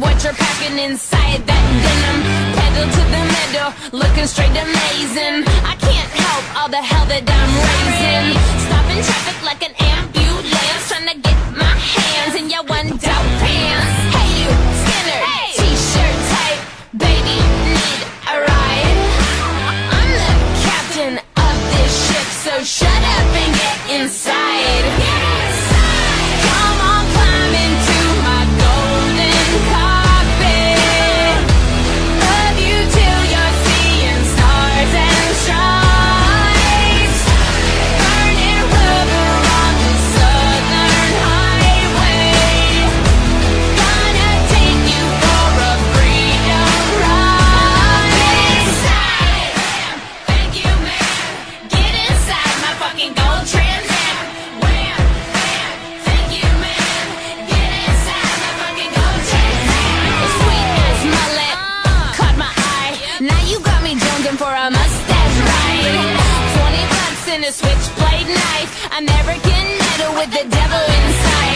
what you're packing inside that denim. Pedal to the metal, looking straight amazing. I can't help all the hell that I'm raising. Stopping traffic like an ambulance, trying to get my hands in your one dope pants. Hey you, Skinner, t-shirt type, baby, need a ride. I'm the captain of this ship, so shut up and get inside. And a switchblade knife. American metal with the devil inside.